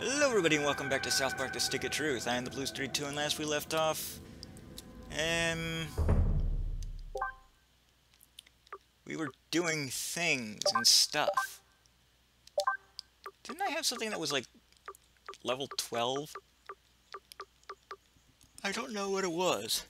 Hello everybody and welcome back to South Park The Stick of Truth. I am the Blues32 and last we left off... Um... We were doing things and stuff. Didn't I have something that was like... level 12? I don't know what it was.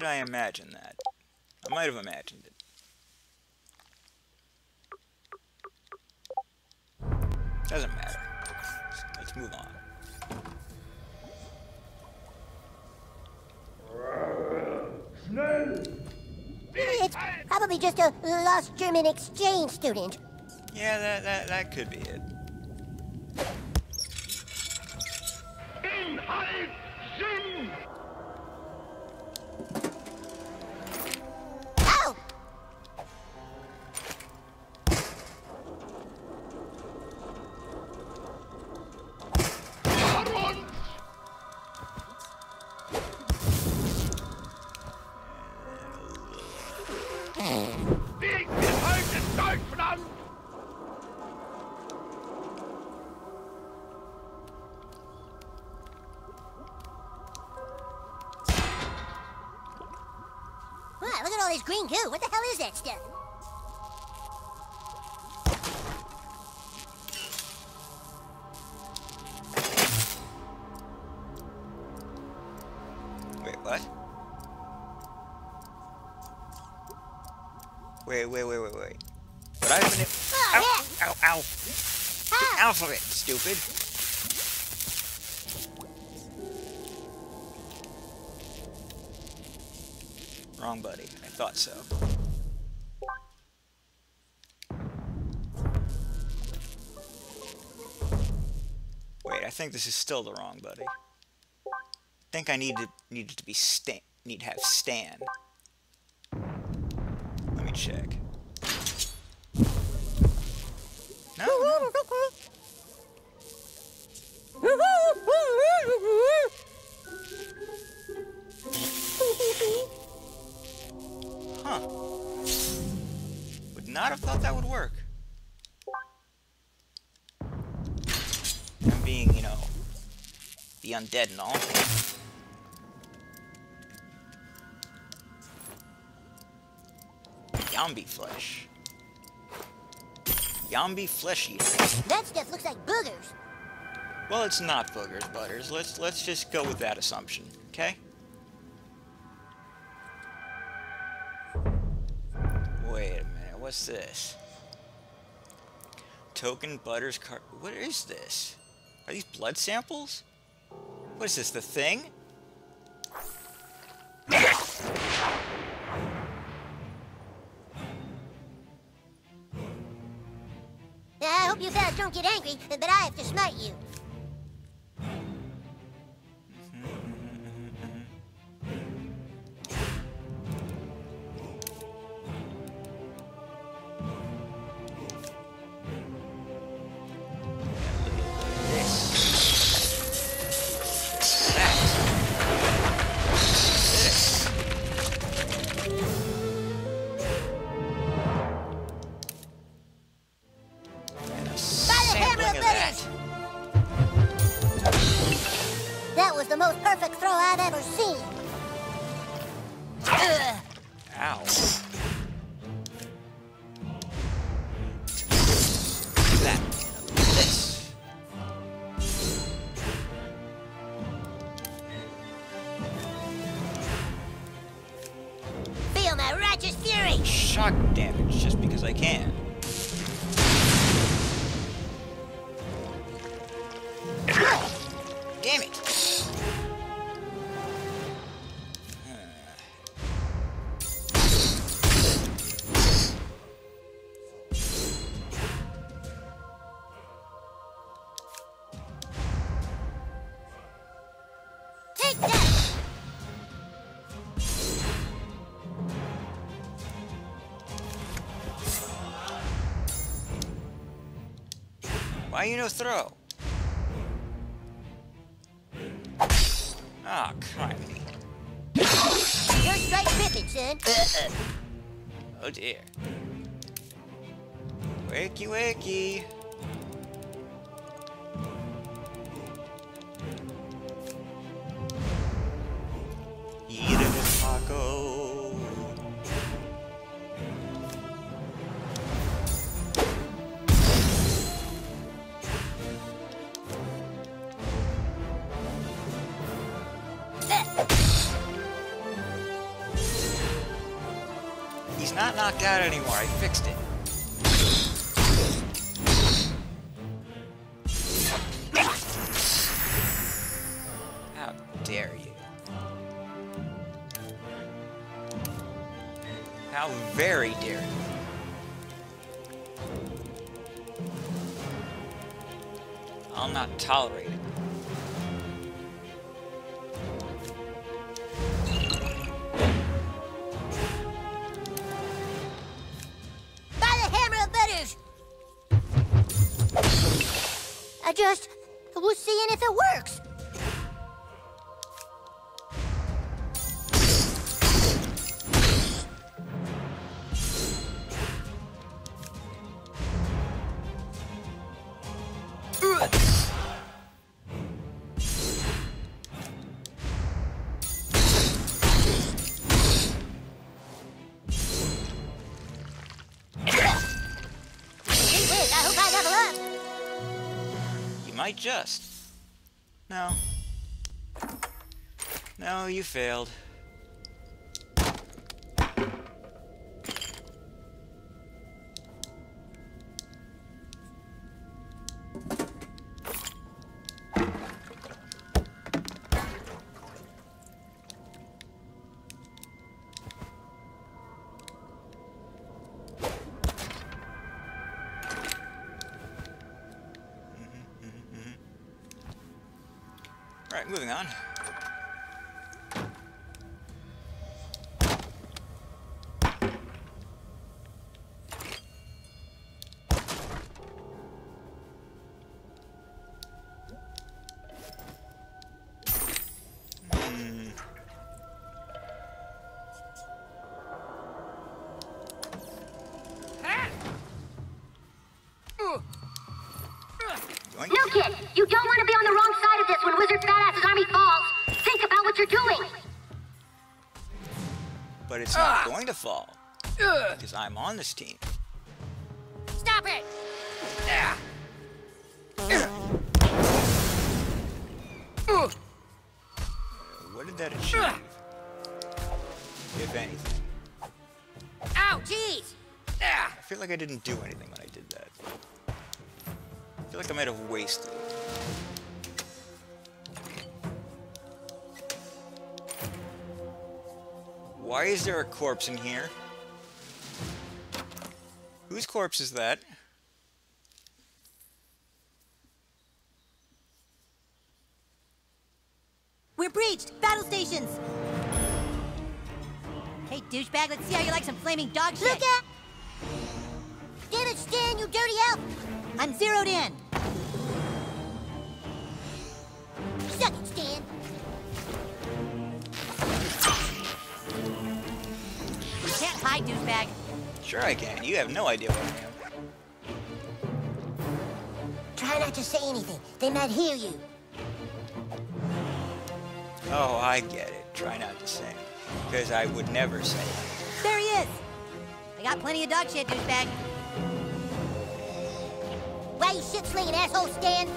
Did I imagine that? I might have imagined it. Doesn't matter. Let's move on. It's probably just a lost German exchange student. Yeah, that, that, that could be it. Goo. What the hell is that stuff? Wait, what? Wait, wait, wait, wait, wait. But I haven't... Oh, Ow, yeah. ow, ow. Ah. Alphabet, stupid. Wrong buddy. I thought so. Wait, I think this is still the wrong buddy. I think I need to needed to be Stan. Need to have Stan. Let me check. The undead and all. Yambi flesh. Yambi flesh eater. That stuff looks like boogers. Well, it's not boogers, Butters. Let's let's just go with that assumption, okay? Wait a minute. What's this? Token Butters card. What is this? Are these blood samples? What is this? The thing? I hope you guys don't get angry, but I have to smite you. The most perfect throw I've ever seen. Ow. Why you no throw? Ah, criminy. You're straight son. Oh dear. Wakey wakey. Eat a taco. Knocked out anymore. I fixed it. How dare you? How very dare you? I'll not tolerate I just seeing if it works. Just. No. No, you failed. Moving on. Hmm. No, kid, you don't want to be on the wrong this when Wizard Badass's army falls. Think about what you're doing. But it's not going to fall. Because I'm on this team. Stop it! Yeah. What did that achieve? If anything. Ow, jeez! I feel like I didn't do anything when I did that. I feel like I might have wasted it. Why is there a corpse in here? Whose corpse is that? We're breached! Battle stations! Hey, douchebag, let's see how you like some flaming dog shit. Look at! Damn it, Stan, you dirty elf! I'm zeroed in. Suck it, Stan! You douchebag. Sure I can. You have no idea what I am. Try not to say anything. They might hear you. Oh, I get it. Try not to sing. Because I would never say it. There he is! I got plenty of dog shit, douchebag. Why you shit-slinging asshole, Stan?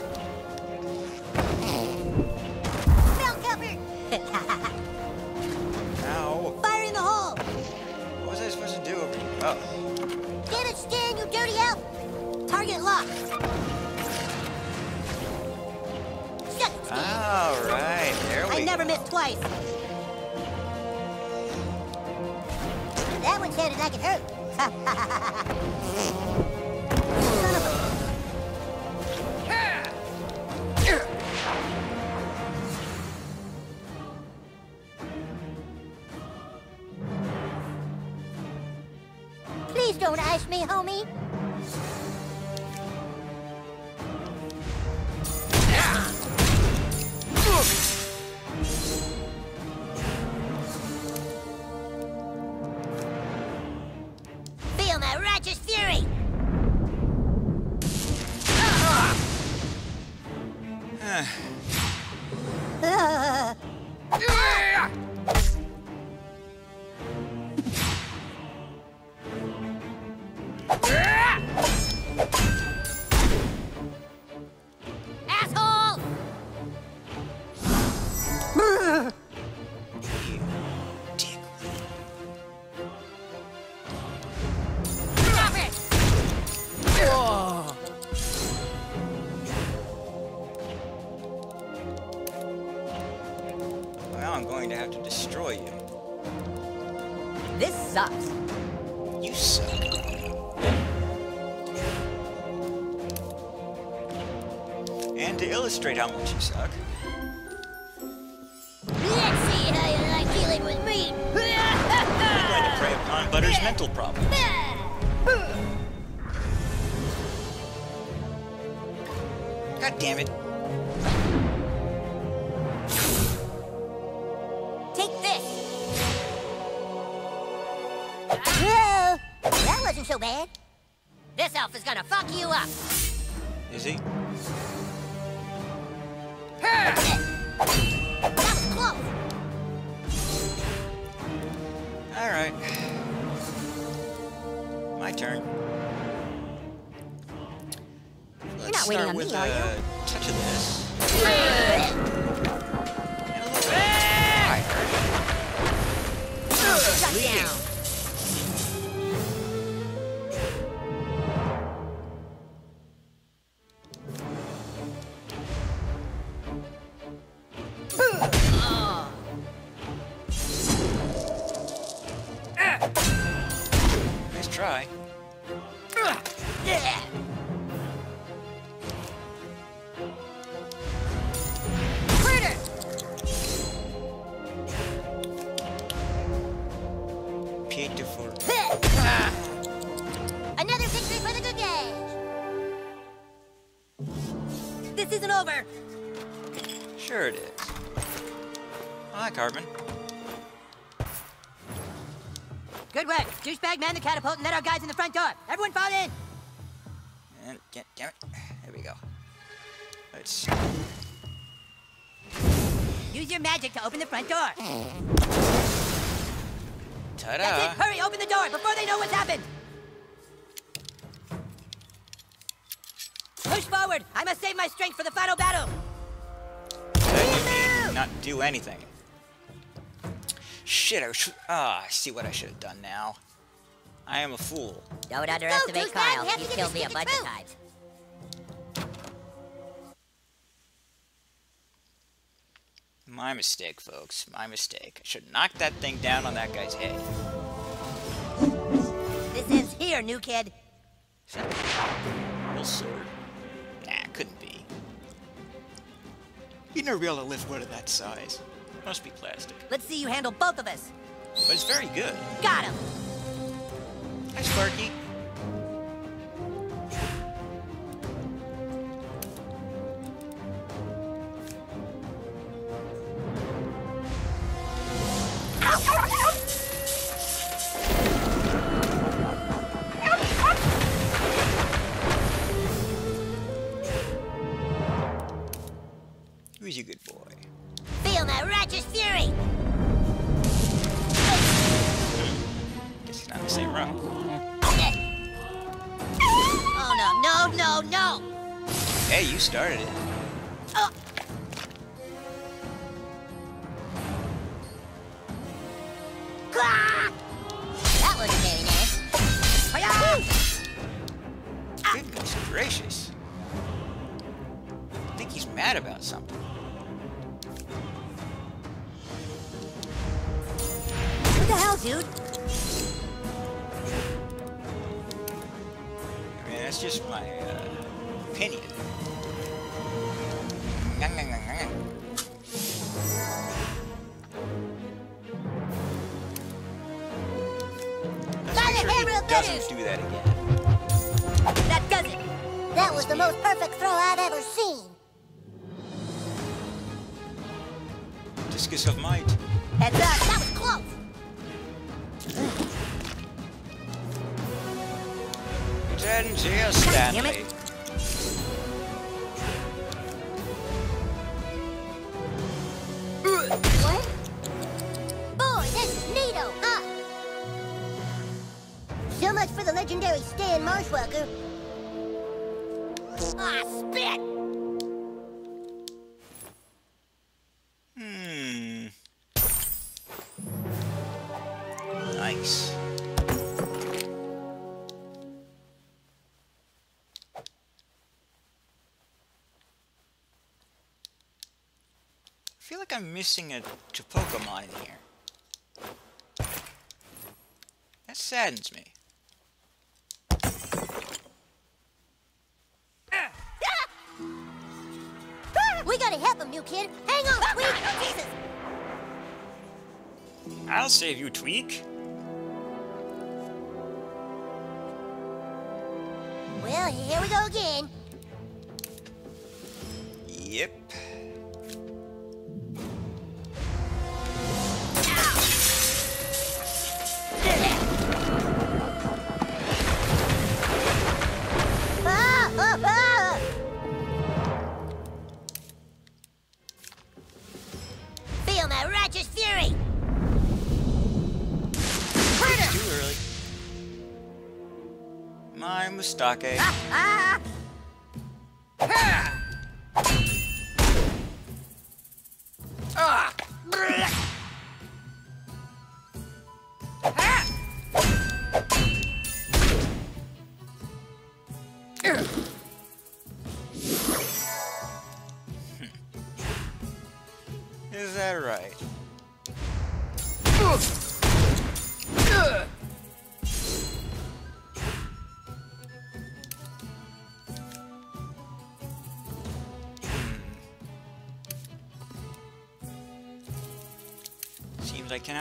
Damn it, Stan, you dirty elf! Target locked. Suck it, All right. There we I never miss twice. That one sounded like it hurt. Ratchet's Fury! Ah! Uh, Illustrate how much you suck, Let's see how you like dealing with me. I'm going to prey upon Butter's mental problems. God damn it. Take this. Whoa, that wasn't so bad. This elf is gonna fuck you up. Is he? That was close. Alright. My turn. Let's not waiting start on with me, are you? a touch of this. Over. Sure it is. Hi, Carbon. Good work. Douchebag, man the catapult and let our guys in the front door. Everyone fall in. And, get- damn it. There we go. Let's... Use your magic to open the front door. Ta-da! Hurry, open the door before they know what's happened. Forward. I must save my strength for the final battle. That did not do anything. Shit, I should... Ah, I see what I should have done now. I am a fool. Don't Go, underestimate douchebag. Kyle. We have to He's get killed me a ticket bunch of times. My mistake, folks. My mistake. I should knock that thing down on that guy's head. This ends here, new kid. Is that a real sword? You'd never be able to lift wood of that size. Must be plastic. Let's see you handle both of us. But it's very good. Got him. Hi, Sparky. That wasn't very nice. Goodness gracious. I think he's mad about something. What the hell, dude? I mean, that's just my uh, opinion. Doesn't do that again. That does it. That was the most perfect throw I've ever seen. Discus of Might. Much for the legendary Stan Marshwalker. Ah, spit! Hmm. Nice. I feel like I'm missing a Chinpokomon here. That saddens me. We him, new kid. Hang on, ah! sweet oh, Jesus. I'll save you, Tweek. Well, here we go again. Yep. My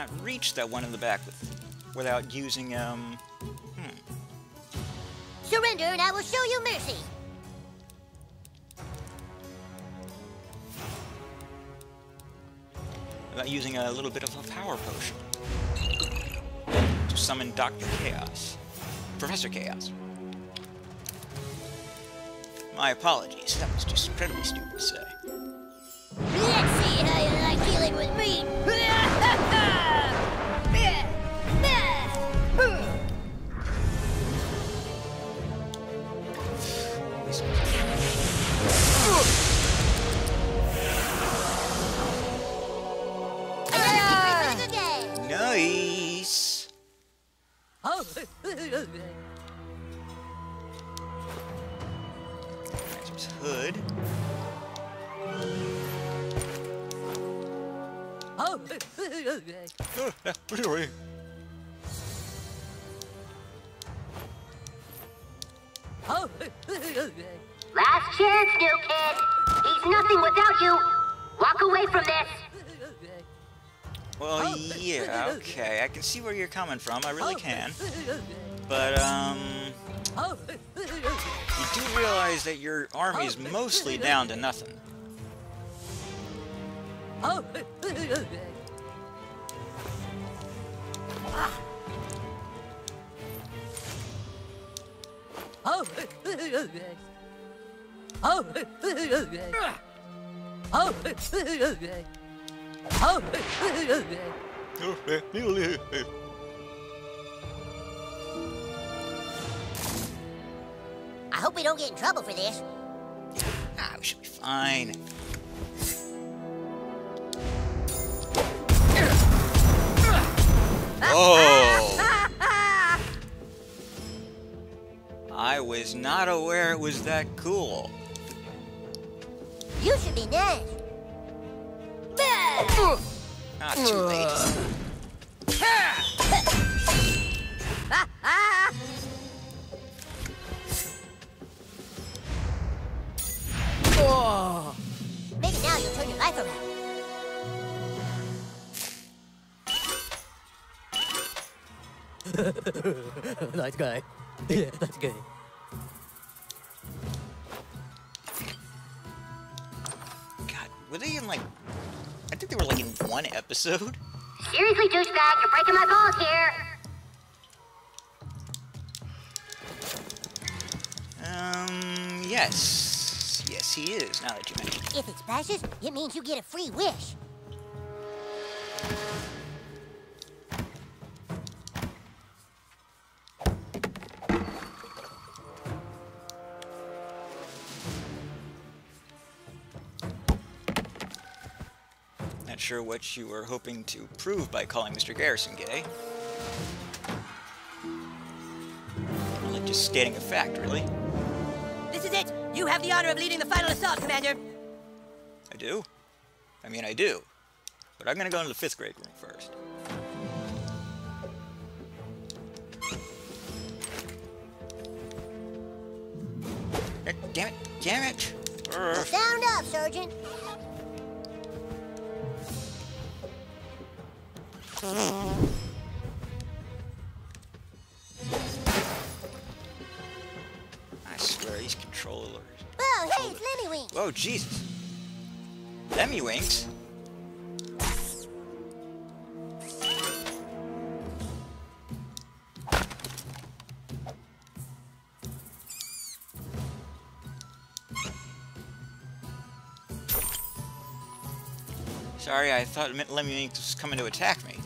cannot reach that one in the back with, without using, um... Surrender and I will show you mercy. Without using a little bit of a power potion. To summon Dr. Chaos. Professor Chaos. My apologies, that was just incredibly stupid to say. Last chance, new kid. He's nothing without you. Walk away from this. Well, yeah, okay. I can see where you're coming from. I really can. But, um... You do realize that your army is mostly down to nothing. oh, oh, oh, oh, I hope we don't get in trouble for this. Ah, we should be fine. Ah, ah, ah. Oh! I was not aware it was that cool. You should be nice. Not too late. Maybe now you'll turn your life around. nice guy. Yeah, that's good. Were they in like... I think they were like in one episode? Seriously, douchebag, you're breaking my balls here. Um, yes. Yes, he is, now that you mention it. If it splashes, it means you get a free wish. Not sure what you were hoping to prove by calling Mr. Garrison gay. Only just stating a fact, really. This is it. You have the honor of leading the final assault, Commander. I do. I mean, I do. But I'm gonna go into the fifth grade room first. Eh, Damn it! Damn it! Sound up, Sergeant. I swear, these controllers. Oh, hey, it's Lemmy Wing. Oh, Jesus. Lemmiwinks? Sorry, I thought Lemmiwinks was coming to attack me.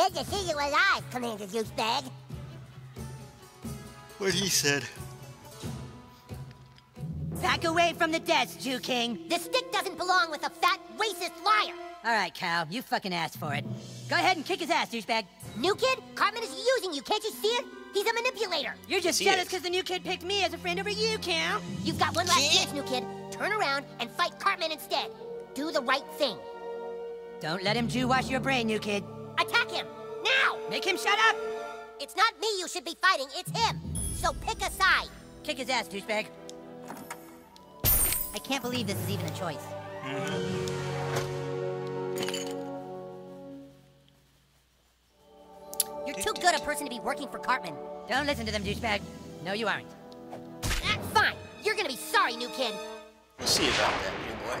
Good to see you alive, Commander Douchebag. What he said. Back away from the desk, Jew King. The stick doesn't belong with a fat, racist liar. All right, Cal, you fucking asked for it. Go ahead and kick his ass, douchebag. New kid, Cartman is using you. Can't you see it? He's a manipulator. You're just See jealous because the new kid picked me as a friend over you, Cal. You've got one last chance, new kid. Turn around and fight Cartman instead. Do the right thing. Don't let him Jew wash your brain, new kid. Attack him now. Make him shut up. It's not me you should be fighting. It's him. So pick a side. Kick his ass, douchebag. I can't believe this is even a choice. You're too good a person to be working for Cartman. Don't listen to them, douchebag. No, you aren't. Ah, fine. You're gonna be sorry, new kid. We'll see about that, new boy.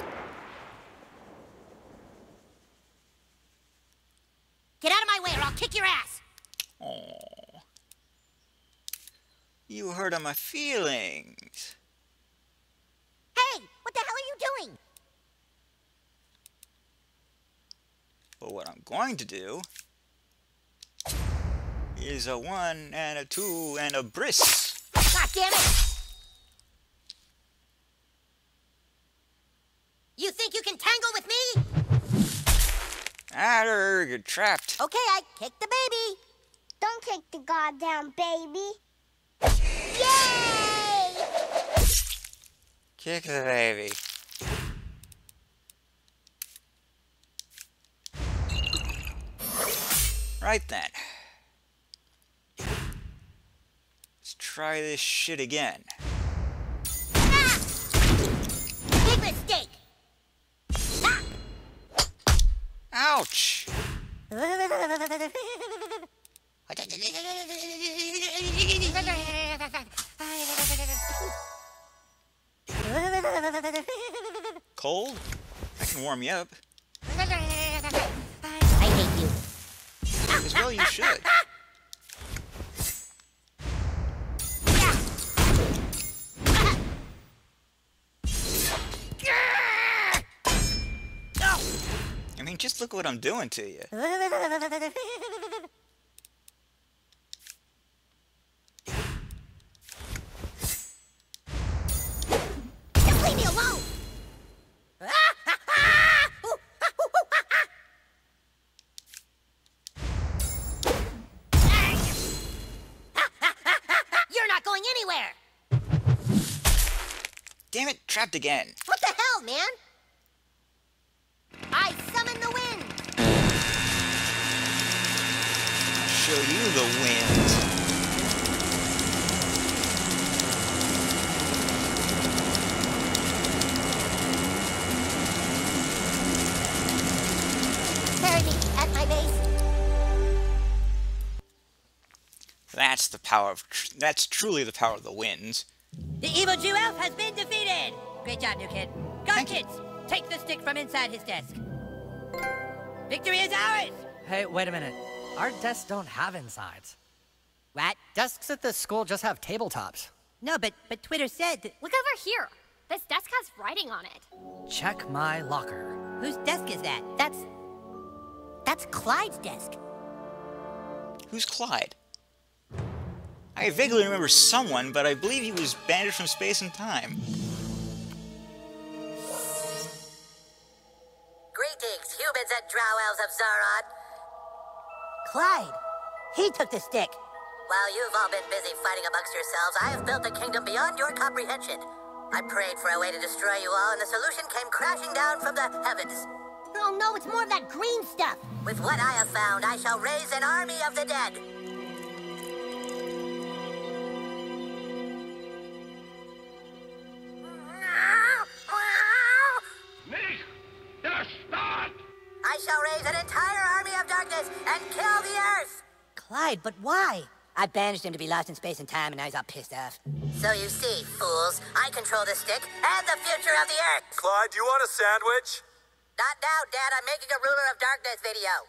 Get out of my way or I'll kick your ass. Oh. You hurt on my feelings. Hey, what the hell are you doing? But what I'm going to do is a one and a two and a bris. God damn it! You think you can tangle with me? Ah, you're trapped. Okay, I kick the baby. Don't kick the goddamn baby. Yay! Kick the baby. Right then. Let's try this shit again. Ouch! Cold? I can warm you up. I hate you. As well you should. Look what I'm doing to you. Just leave me alone. You're not going anywhere. Damn it, trapped again. What the hell, man? Power of. Tr- that's truly the power of the winds. The evil Jew elf has been defeated. Great job, new kid. Go, Thank you. kids. Take the stick from inside his desk. Victory is ours. Hey, wait a minute. Our desks don't have insides. What? Desks at this school just have tabletops. No, but but Twitter said that. Look over here. This desk has writing on it. Check my locker. Whose desk is that? That's that's Clyde's desk. Who's Clyde? I vaguely remember someone, but I believe he was banished from space and time. Greetings, humans and drow elves of Zaron. Clyde. He took the stick. While you've all been busy fighting amongst yourselves, I have built a kingdom beyond your comprehension. I prayed for a way to destroy you all, and the solution came crashing down from the heavens. Oh no, it's more of that green stuff. With what I have found, I shall raise an army of the dead. Clyde, but why? I banished him to be lost in space and time, and now he's all pissed off. So you see, fools, I control the stick and the future of the Earth! Clyde, do you want a sandwich? Not now, Dad. I'm making a Ruler of Darkness video.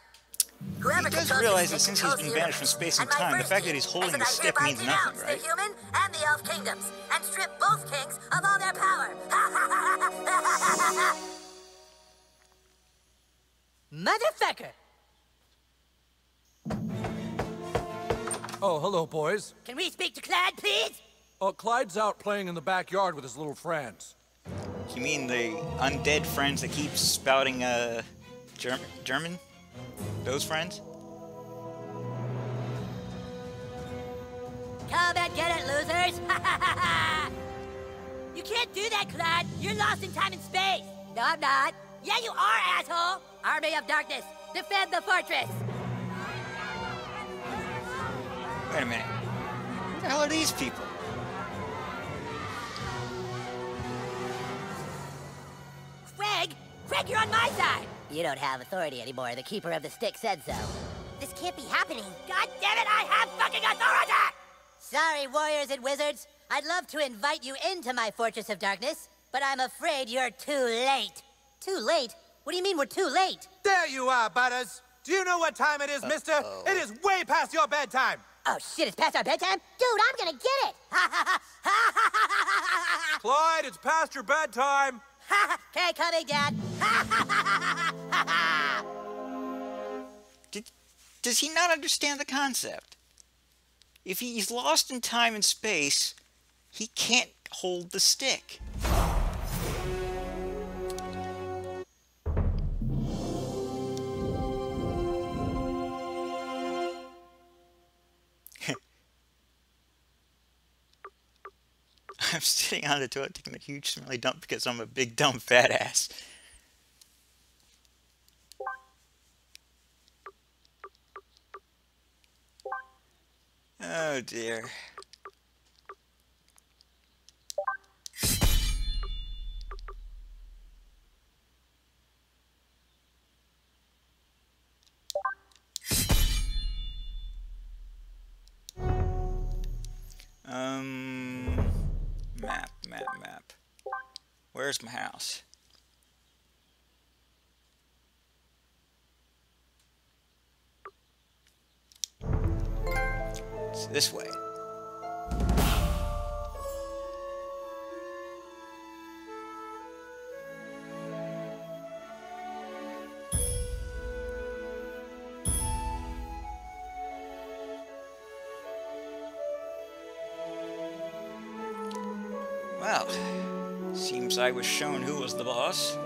Whoever He does realize that since he's controls been banished from space and my time, the fact that he's holding is a that I stick hereby means nothing, denounce right? The human and the elf kingdoms, and strip both kings of all their power. Motherfucker! Oh, hello, boys. Can we speak to Clyde, please? Oh, Clyde's out playing in the backyard with his little friends. You mean the undead friends that keep spouting, uh, Germ German? Those friends? Come and get it, losers! Ha ha ha ha! You can't do that, Clyde. You're lost in time and space. No, I'm not. Yeah, you are, asshole. Army of Darkness, defend the fortress. Wait a minute. Who the hell are these people? Craig, Craig, you're on my side. You don't have authority anymore. The keeper of the stick said so. This can't be happening. God damn it, I have fucking authority! Sorry, warriors and wizards. I'd love to invite you into my Fortress of Darkness, but I'm afraid you're too late. Too late? What do you mean we're too late? There you are, Butters. Do you know what time it is, mister? It is way past your bedtime. Oh shit, it's past our bedtime? Dude, I'm gonna get it. Clyde, it's past your bedtime. okay, coming, Dad. Did, does he not understand the concept? If he's lost in time and space, he can't hold the stick. Sitting on the toilet taking a huge smelly dump because I'm a big dumb fat ass. Oh dear. Where's my house? It's this way. I was shown who was the boss.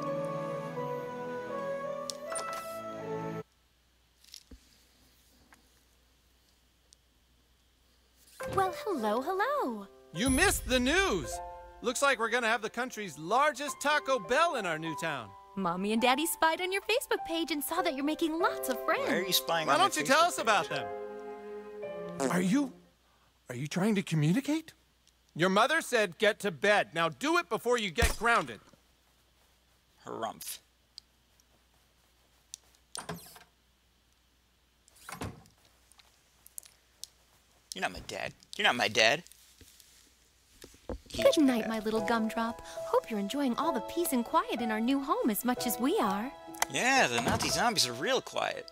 Well, hello, hello. You missed the news. Looks like we're gonna have the country's largest Taco Bell in our new town. Mommy and Daddy spied on your Facebook page and saw that you're making lots of friends. Why are you spying Why on don't my you tell Facebook us about page? them? Are you. Are you trying to communicate? Your mother said get to bed. Now do it before you get grounded. Harumph. You're not my dad. You're not my dad. Good night, my little gumdrop. Hope you're enjoying all the peace and quiet in our new home as much as we are. Yeah, the Nazi zombies are real quiet.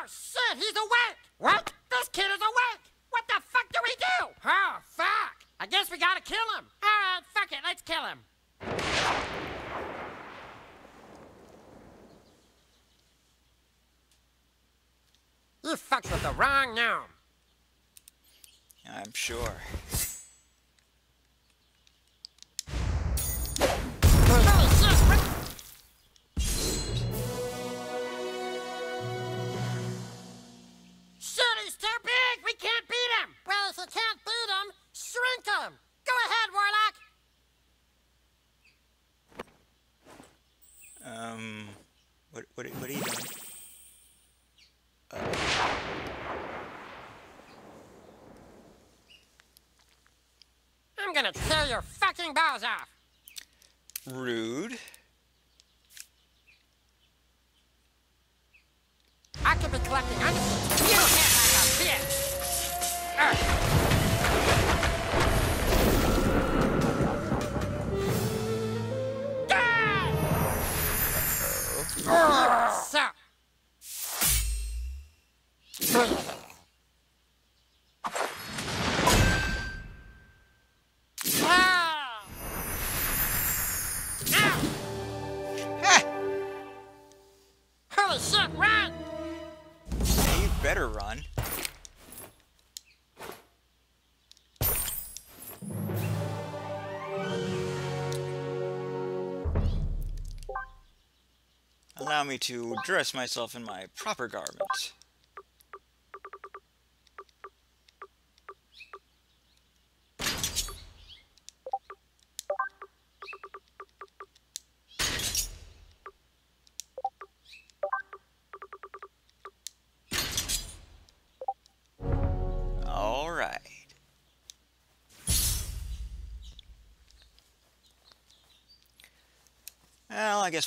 the wrong gnome. I'm sure. Gonna tear your fucking balls off! Rude. Better run. Allow me to dress myself in my proper garment.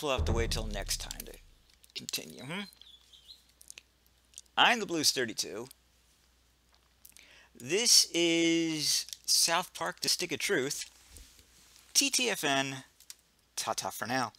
Well, have to wait till next time to continue. Hmm? I'm the Blues32. This is South Park: The Stick of Truth. TTFN. Ta ta for now.